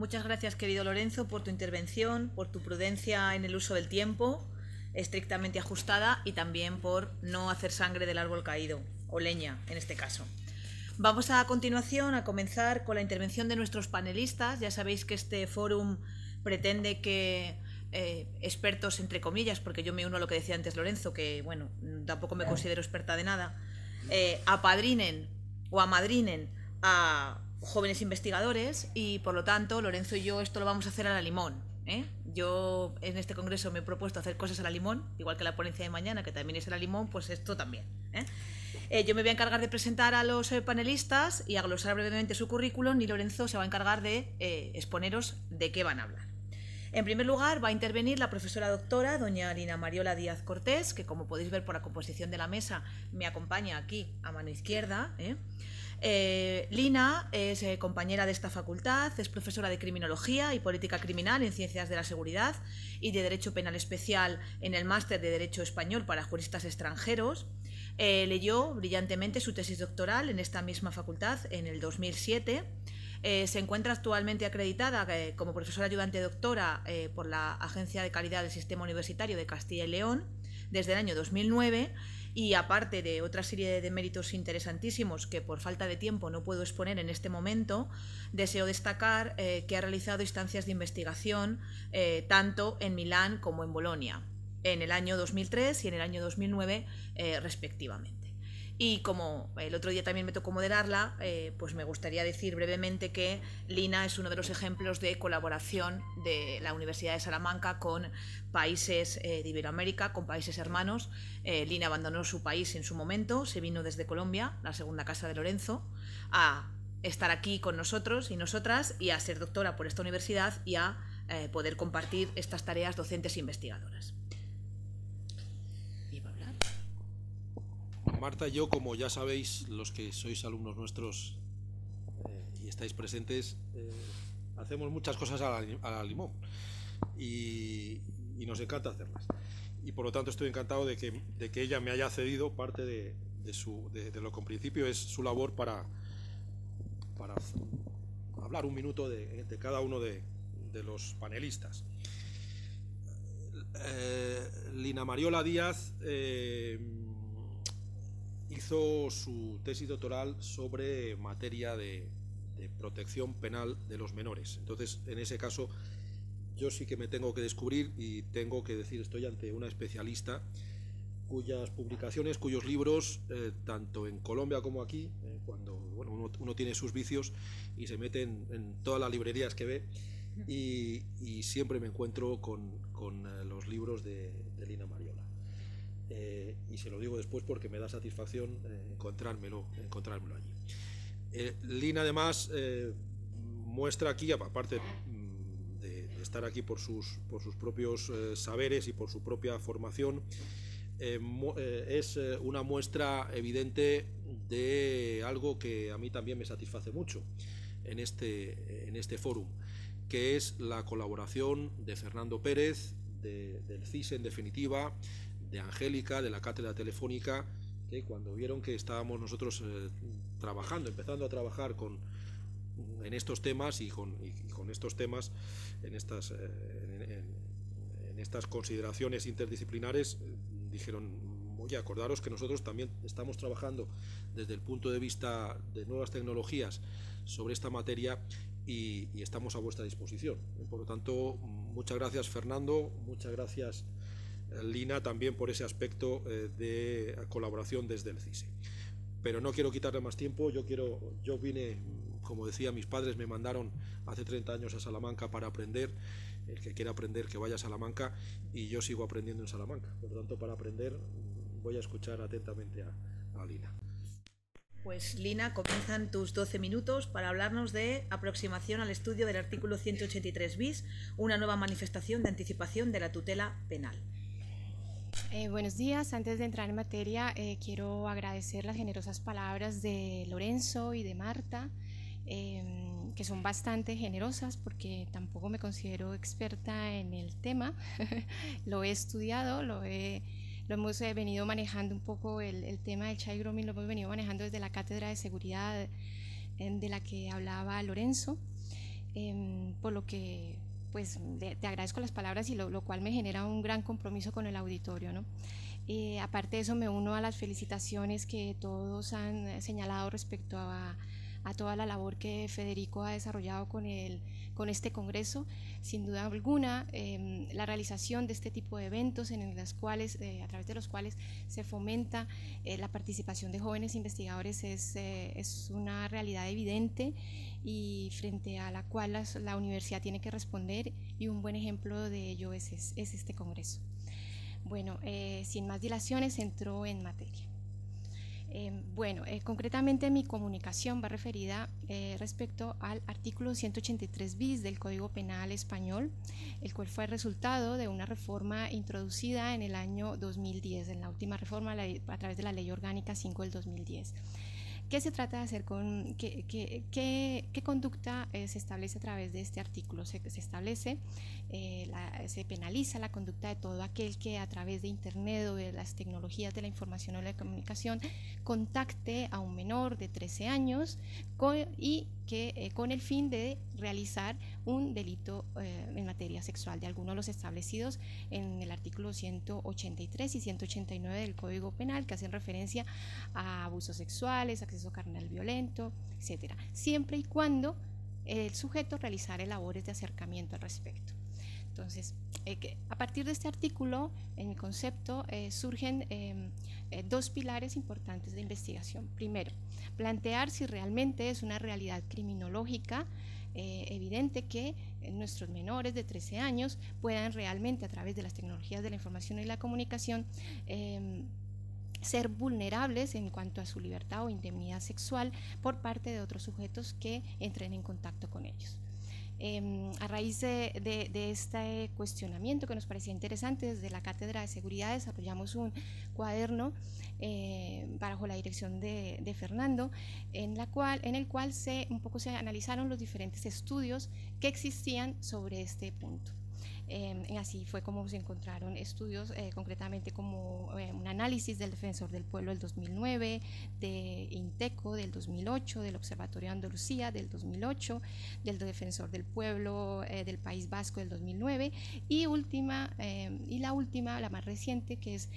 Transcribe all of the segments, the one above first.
Muchas gracias, querido Lorenzo, por tu intervención, por tu prudencia en el uso del tiempo, estrictamente ajustada, y también por no hacer sangre del árbol caído, o leña en este caso. Vamos a continuación a comenzar con la intervención de nuestros panelistas. Ya sabéis que este fórum pretende que eh, expertos, entre comillas, porque yo me uno a lo que decía antes Lorenzo, que bueno, tampoco me considero experta de nada, eh, apadrinen o amadrinen a jóvenes investigadores y por lo tanto Lorenzo y yo esto lo vamos a hacer a la limón. ¿eh? Yo en este congreso me he propuesto hacer cosas a la limón, igual que la ponencia de mañana, que también es a la limón, pues esto también. yo me voy a encargar de presentar a los panelistas y a glosar brevemente su currículum y Lorenzo se va a encargar de exponeros de qué van a hablar. En primer lugar, va a intervenir la profesora doctora, doña Lina Mariola Díaz Cortés, que como podéis ver por la composición de la mesa, me acompaña aquí a mano izquierda. ¿eh? Eh, Lina es eh, compañera de esta facultad, es profesora de Criminología y Política Criminal en Ciencias de la Seguridad y de Derecho Penal Especial en el Máster de Derecho Español para Juristas Extranjeros. leyó brillantemente su tesis doctoral en esta misma facultad en el 2007 eh, se encuentra actualmente acreditada eh, como profesora ayudante doctora eh, por la Agencia de Calidad del Sistema Universitario de Castilla y León desde el año 2009 y aparte de otra serie de méritos interesantísimos que por falta de tiempo no puedo exponer en este momento, deseo destacar que ha realizado instancias de investigación tanto en Milán como en Bolonia en el año 2003 y en el año 2009 respectivamente. Y como el otro día también me tocó moderarla, eh, pues me gustaría decir brevemente que Lina es uno de los ejemplos de colaboración de la Universidad de Salamanca con países eh, de Iberoamérica, con países hermanos. Eh, Lina abandonó su país en su momento, se vino desde Colombia, la segunda casa de Lorenzo, a estar aquí con nosotros y nosotras y a ser doctora por esta universidad y a poder compartir estas tareas docentes e investigadoras. Marta y yo, como ya sabéis, los que sois alumnos nuestros eh, y estáis presentes, eh, hacemos muchas cosas a la, limón y, nos encanta hacerlas. Y por lo tanto estoy encantado de que, de que ella me haya cedido parte de, su, de, lo que en principio es su labor para, para hablar un minuto de, cada uno de, los panelistas. Eh, Lina Mariola Díaz hizo su tesis doctoral sobre materia de, protección penal de los menores. Entonces, en ese caso, yo sí que me tengo que descubrir y tengo que decir, estoy ante una especialista cuyas publicaciones, cuyos libros, eh, tanto en Colombia como aquí, eh, cuando uno, tiene sus vicios y se mete en, todas las librerías que ve, y, siempre me encuentro con, eh, los libros de, Lina Mariola. Eh, y se lo digo después porque me da satisfacción eh, encontrármelo, encontrármelo allí. Eh, Lina además muestra aquí, aparte mm, de, estar aquí por sus, por sus propios saberes y por su propia formación, es una muestra evidente de algo que a mí también me satisface mucho en este, en este fórum, que es la colaboración de Fernando Pérez, del CIS en definitiva, de Angélica, de la cátedra telefónica, que cuando vieron que estábamos nosotros eh, trabajando, empezando a trabajar con, en estos temas y con, estos temas, en estas, eh, en, estas consideraciones interdisciplinares, dijeron, oye, acordaros que nosotros también estamos trabajando desde el punto de vista de nuevas tecnologías sobre esta materia y estamos a vuestra disposición. Por lo tanto, muchas gracias Fernando, muchas gracias Lina también por ese aspecto eh, de colaboración desde el CISE. Pero no quiero quitarle más tiempo, yo, quiero, yo vine, como decía, mis padres me mandaron hace 30 años a Salamanca para aprender, el que quiera aprender que vaya a Salamanca y yo sigo aprendiendo en Salamanca. Por lo tanto, para aprender voy a escuchar atentamente a, a Lina. Pues Lina, comienzan tus 12 minutos para hablarnos de aproximación al estudio del artículo 183 bis, una nueva manifestación de anticipación de la tutela penal. Eh, buenos días. Antes de entrar en materia, eh, quiero agradecer las generosas palabras de Lorenzo y de Marta, em, que son bastante generosas porque tampoco me considero experta en el tema. lo he estudiado, lo, he, hemos eh, venido manejando un poco el, tema del child grooming, lo hemos venido manejando desde la cátedra de seguridad de la que hablaba Lorenzo. em, por lo que pues te, agradezco las palabras y lo, cual me genera un gran compromiso con el auditorio. ¿no? Eh, aparte de eso, me uno a las felicitaciones que todos han señalado respecto a, a toda la labor que Federico ha desarrollado con, el, con este Congreso. Sin duda alguna, em, la realización de este tipo de eventos en cuales, eh, a través de los cuales se fomenta eh, la participación de jóvenes investigadores es, eh, es, una realidad evidente y frente a la cual la universidad tiene que responder y un buen ejemplo de ello es, es, es este Congreso. Bueno, sin más dilaciones, entró en materia. Em, bueno, eh, concretamente mi comunicación va referida eh, respecto al artículo 183 bis del Código Penal Español, el cual fue resultado de una reforma introducida en el año 2010, en la última reforma a través de la Ley Orgánica 5 del 2010. ¿Qué se trata de hacer con qué, conducta eh, se establece a través de este artículo? Se, establece, eh, se penaliza la conducta de todo aquel que a través de Internet o de las tecnologías de la información o la comunicación contacte a un menor de 13 años y eh, con el fin de realizar un delito eh, en materia sexual de alguno de los establecidos en el artículo 183 y 189 del Código Penal que hacen referencia a abusos sexuales, acceso carnal violento, etcétera, siempre y cuando el sujeto realizare labores de acercamiento al respecto. Entonces, eh, a partir de este artículo, en mi concepto, surgen em, dos pilares importantes de investigación. Primero, plantear si realmente es una realidad criminológica eh, evidente que eh, nuestros menores de 13 años puedan realmente a través de las tecnologías de la información y la comunicación em, ser vulnerables en cuanto a su libertad o indemnidad sexual por parte de otros sujetos que entren en contacto con ellos. Em, a raíz de, este cuestionamiento que nos parecía interesante, desde la Cátedra de Seguridad desarrollamos un cuaderno eh, bajo la dirección de, Fernando, en, la cual, en el cual se, un poco se analizaron los diferentes estudios que existían sobre este punto. Em, así fue como se encontraron estudios, eh, concretamente como eh, un análisis del Defensor del Pueblo del 2009, de INTECO del 2008, del Observatorio de Andalucía del 2008, del Defensor del Pueblo eh, del País Vasco del 2009 y, última, em, y la última, la más reciente, que es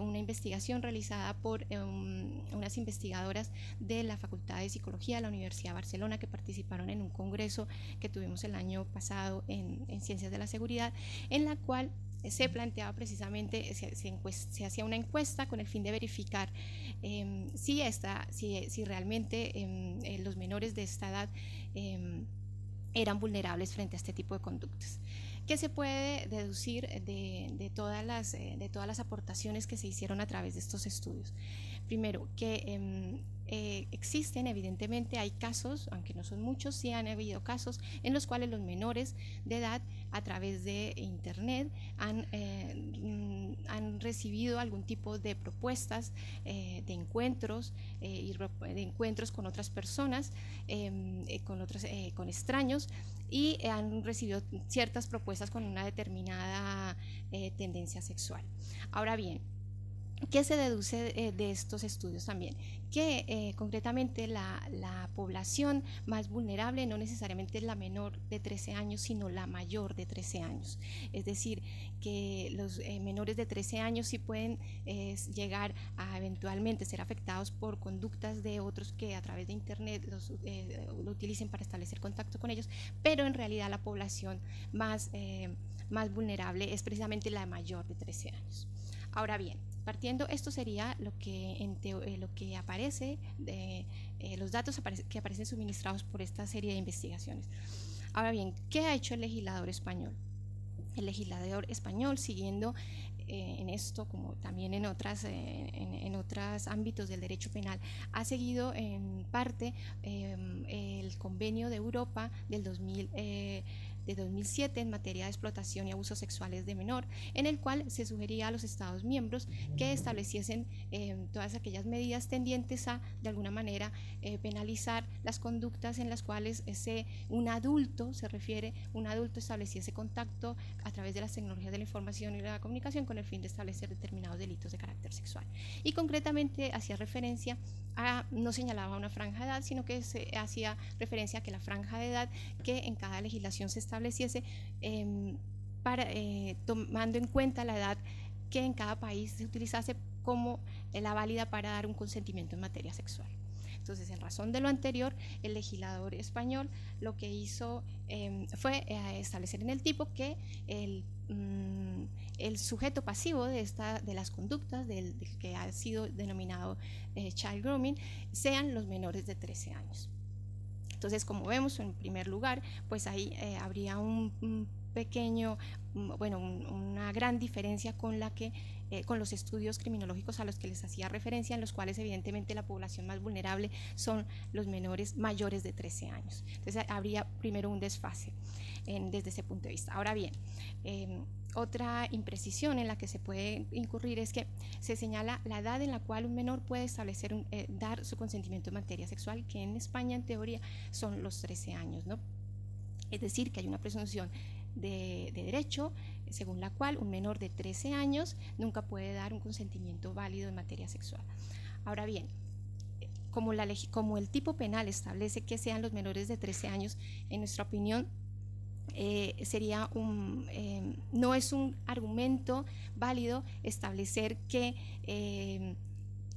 una investigación realizada por em, unas investigadoras de la Facultad de Psicología de la Universidad de Barcelona que participaron en un congreso que tuvimos el año pasado en Ciencias de la Seguridad en la cual se planteaba precisamente, se, hacía una encuesta con el fin de verificar em, si, esta, si, si realmente em, eh, los menores de esta edad em, eran vulnerables frente a este tipo de conductas. ¿Qué se puede deducir de, todas las, eh, de todas las aportaciones que se hicieron a través de estos estudios? Primero, que eh, existen, evidentemente hay casos, aunque no son muchos, sí han habido casos en los cuales los menores de edad a través de Internet han, eh, mm, recibido algún tipo de propuestas de encuentros y de encuentros con otras personas, em, con, otros, con extraños y han recibido ciertas propuestas con una determinada tendencia sexual. Ahora bien, ¿Qué se deduce eh, de estos estudios también? Que eh, concretamente la, población más vulnerable no necesariamente es la menor de 13 años, sino la mayor de 13 años. Es decir, que los eh, menores de 13 años sí pueden llegar a eventualmente ser afectados por conductas de otros que a través de Internet los, lo utilicen para establecer contacto con ellos, pero en realidad la población más, más vulnerable es precisamente la mayor de 13 años. Ahora bien, Partiendo, esto sería lo que, eh, lo que aparece, de, eh, los datos que aparecen suministrados por esta serie de investigaciones. Ahora bien, ¿qué ha hecho el legislador español? El legislador español, siguiendo eh, en esto, como también en otras en, otros ámbitos del derecho penal, ha seguido en parte el convenio de Europa del 2000 de 2007 en materia de explotación y abusos sexuales de menor, en el cual se sugería a los Estados miembros que estableciesen eh, todas aquellas medidas tendientes a, de alguna manera, eh, penalizar las conductas en las cuales ese, un adulto, se refiere, un adulto estableciese contacto a través de las tecnologías de la información y la comunicación con el fin de establecer determinados delitos de carácter sexual. Y concretamente hacía referencia a, no señalaba una franja de edad, sino que hacía referencia a que la franja de edad que en cada legislación se estableciese em, para, eh, tomando en cuenta la edad que en cada país se utilizase como la válida para dar un consentimiento en materia sexual. Entonces, en razón de lo anterior, el legislador español lo que hizo em, fue eh, establecer en el tipo que el, mm, el sujeto pasivo de, esta, de las conductas del, que ha sido denominado eh, child grooming sean los menores de 13 años. Entonces, como vemos, en primer lugar, pues ahí eh, habría un, pequeño, mm, bueno, una gran diferencia con la que eh, con los estudios criminológicos a los que les hacía referencia, en los cuales evidentemente la población más vulnerable son los menores mayores de 13 años. Entonces habría primero un desfase desde ese punto de vista. Ahora bien, em, otra imprecisión en la que se puede incurrir es que se señala la edad en la cual un menor puede establecer, eh, dar su consentimiento en materia sexual, que en España en teoría son los 13 años, ¿no? Es decir, que hay una presunción de, derecho según la cual un menor de 13 años nunca puede dar un consentimiento válido en materia sexual. Ahora bien, como, la, como el tipo penal establece que sean los menores de 13 años, en nuestra opinión, eh, sería un, eh, no es un argumento válido establecer que, eh,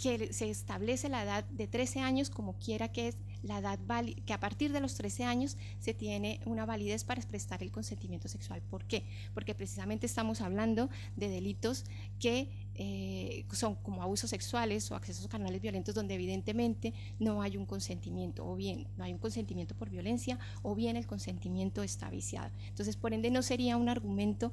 que se establece la edad de 13 años como quiera que es la edad que a partir de los 13 años se tiene una validez para expresar el consentimiento sexual. ¿Por qué? Porque precisamente estamos hablando de delitos que eh, son como abusos sexuales o accesos a canales violentos donde evidentemente no hay un consentimiento o bien no hay un consentimiento por violencia o bien el consentimiento está viciado. Entonces, por ende, no sería un argumento,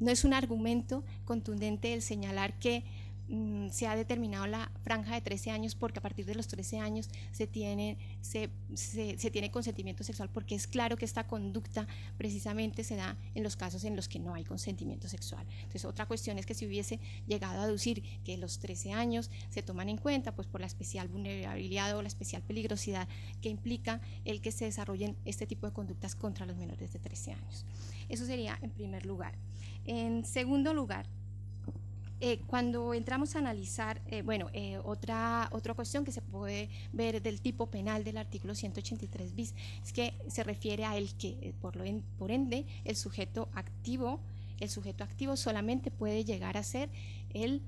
no es un argumento contundente el señalar que Mm, se ha determinado la franja de 13 años porque a partir de los 13 años se tiene, se, tiene consentimiento sexual porque es claro que esta conducta precisamente se da en los casos en los que no hay consentimiento sexual. Entonces otra cuestión es que si hubiese llegado a aducir que los 13 años se toman en cuenta pues por la especial vulnerabilidad o la especial peligrosidad que implica el que se desarrollen este tipo de conductas contra los menores de 13 años. Eso sería en primer lugar. En segundo lugar, eh, cuando entramos a analizar, eh, bueno, eh, otra, otra cuestión que se puede ver del tipo penal del artículo 183 bis es que se refiere a el que, por, lo por ende, el sujeto activo, el sujeto activo solamente puede llegar a ser el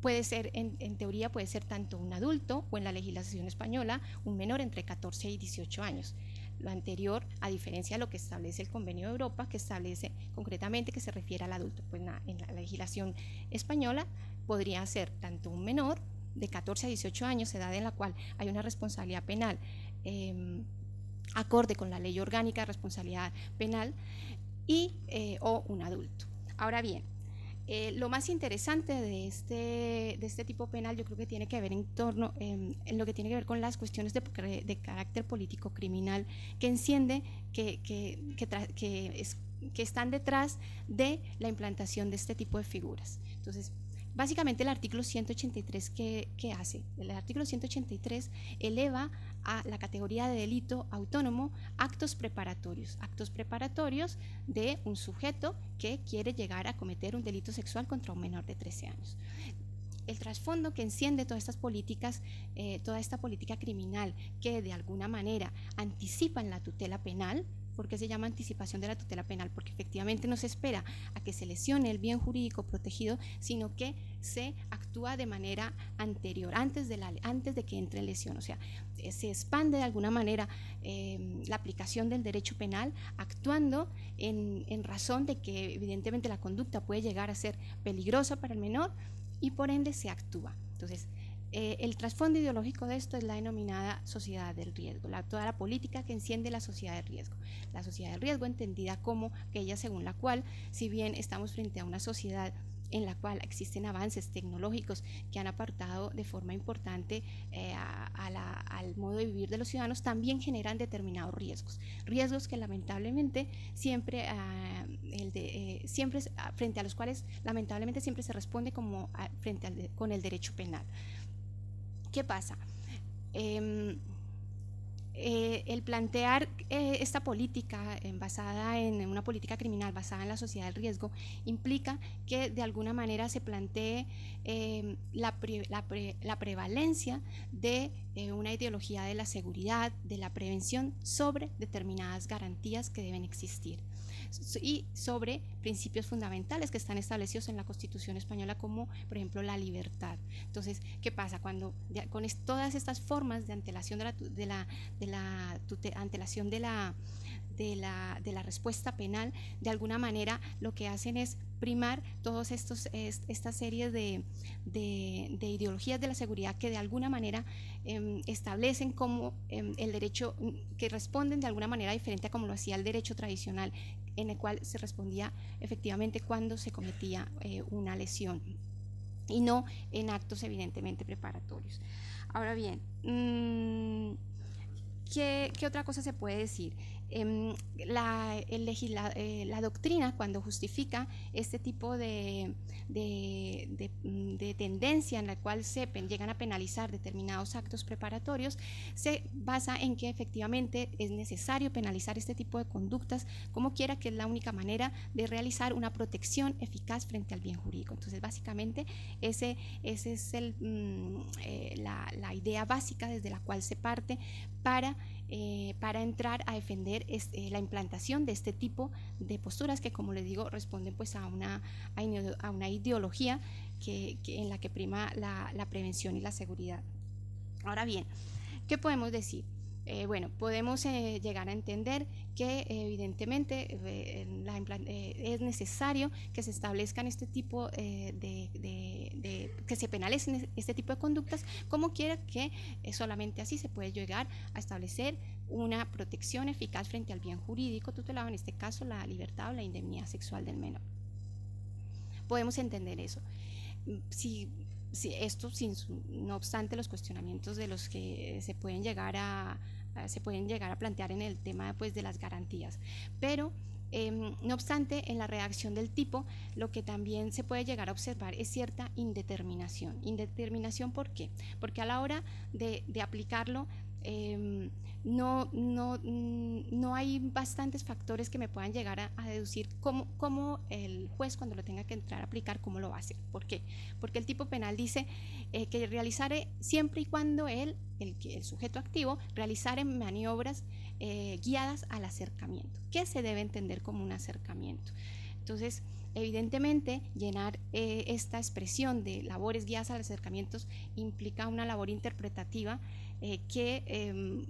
puede ser, en, en, teoría, puede ser tanto un adulto o en la legislación española un menor entre 14 y 18 años lo anterior, a diferencia de lo que establece el Convenio de Europa, que establece concretamente que se refiere al adulto. Pues en la legislación española podría ser tanto un menor de 14 a 18 años, edad en la cual hay una responsabilidad penal em, acorde con la ley orgánica de responsabilidad penal, y, eh, o un adulto. Ahora bien, eh, lo más interesante de este, de este tipo penal yo creo que tiene que ver en torno, em, en lo que tiene que ver con las cuestiones de, carácter político criminal que enciende, que, que, que, es, que están detrás de la implantación de este tipo de figuras. Entonces, básicamente el artículo 183 que, hace, el artículo 183 eleva a la categoría de delito autónomo actos preparatorios, actos preparatorios de un sujeto que quiere llegar a cometer un delito sexual contra un menor de 13 años. El trasfondo que enciende todas estas políticas, eh, toda esta política criminal que de alguna manera anticipan la tutela penal, ¿Por qué se llama anticipación de la tutela penal? Porque efectivamente no se espera a que se lesione el bien jurídico protegido, sino que se actúa de manera anterior, antes de, la, antes de que entre en lesión. O sea, eh, se expande de alguna manera em, la aplicación del derecho penal, actuando en razón de que evidentemente la conducta puede llegar a ser peligrosa para el menor y por ende se actúa. Entonces, eh, el trasfondo ideológico de esto es la denominada sociedad del riesgo, toda la política que enciende la sociedad del riesgo. La sociedad del riesgo entendida como aquella según la cual, si bien estamos frente a una sociedad en la cual existen avances tecnológicos que han apartado de forma importante eh, al modo de vivir de los ciudadanos, también generan determinados riesgos. Riesgos que lamentablemente siempre, ah, de, siempre ah, frente a los cuales lamentablemente siempre se responde como ah, frente al con el derecho penal. ¿Qué pasa? Em, eh, el plantear eh, esta política basada en una política criminal basada en la sociedad del riesgo implica que de alguna manera se plantee em, la, prevalencia de eh, una ideología de la seguridad, de la prevención sobre determinadas garantías que deben existir y sobre principios fundamentales que están establecidos en la Constitución española como por ejemplo la libertad. Entonces, ¿qué pasa? Cuando con todas estas formas de antelación de la, de la, de la antelación de la, de la, de la respuesta penal, de alguna manera lo que hacen es primar todas estas series de, de, ideologías de la seguridad que de alguna manera em, establecen como em, el derecho, que responden de alguna manera diferente a como lo hacía el derecho tradicional, en el cual se respondía efectivamente cuando se cometía eh, una lesión y no en actos evidentemente preparatorios. Ahora bien, mm, ¿qué, ¿qué, otra cosa se puede decir? Em, eh, la, doctrina cuando justifica este tipo de, mm, de, tendencia en la cual se llegan a penalizar determinados actos preparatorios, se basa en que efectivamente es necesario penalizar este tipo de conductas, como quiera que es la única manera de realizar una protección eficaz frente al bien jurídico. Entonces, básicamente, ese, ese es el, mm, eh, la idea básica desde la cual se parte para eh, para entrar a defender este, la implantación de este tipo de posturas que, como les digo, responden pues a una, a una ideología que, en la que prima la, prevención y la seguridad. Ahora bien, ¿qué podemos decir? Eh, bueno, podemos eh, llegar a entender que evidentemente eh, es necesario que se establezcan este tipo de, que se penalicen este tipo de conductas, como quiera que solamente así se puede llegar a establecer una protección eficaz frente al bien jurídico tutelado, en este caso la libertad o la indemnidad sexual del menor. Podemos entender eso. Si esto sin, no obstante los cuestionamientos de los que se pueden llegar a, se pueden llegar a plantear en el tema pues, de las garantías. Pero em, no obstante, en la redacción del tipo, lo que también se puede llegar a observar es cierta indeterminación. ¿Indeterminación por qué? Porque a la hora de, de aplicarlo, eh, no, no, no hay bastantes factores que me puedan llegar a, deducir cómo, cómo, el juez cuando lo tenga que entrar a aplicar, cómo lo va a hacer. ¿Por qué? Porque el tipo penal dice eh, que realizaré siempre y cuando él, el, sujeto activo, realizare maniobras eh, guiadas al acercamiento. ¿Qué se debe entender como un acercamiento? Entonces, Evidentemente, llenar eh, esta expresión de labores guiadas al acercamientos implica una labor interpretativa que em,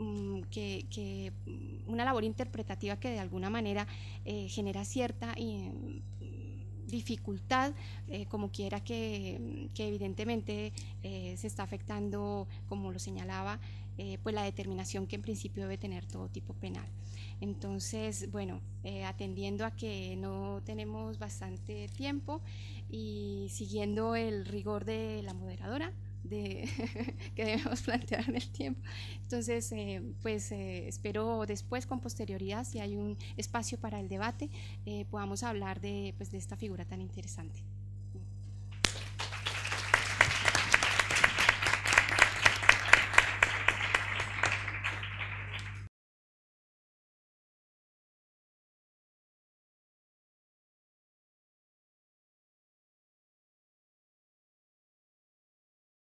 Mm, que, mm, una labor interpretativa que de alguna manera eh, genera cierta mm, dificultad, eh, como quiera que, evidentemente eh, se está afectando, como lo señalaba, pues la determinación que en principio debe tener todo tipo penal. Entonces, bueno, atendiendo a que no tenemos bastante tiempo y siguiendo el rigor de la moderadora, de, que debemos plantear en el tiempo. Entonces, eh, pues eh, espero después, con posterioridad, si hay un espacio para el debate, eh, podamos hablar de, pues, de esta figura tan interesante.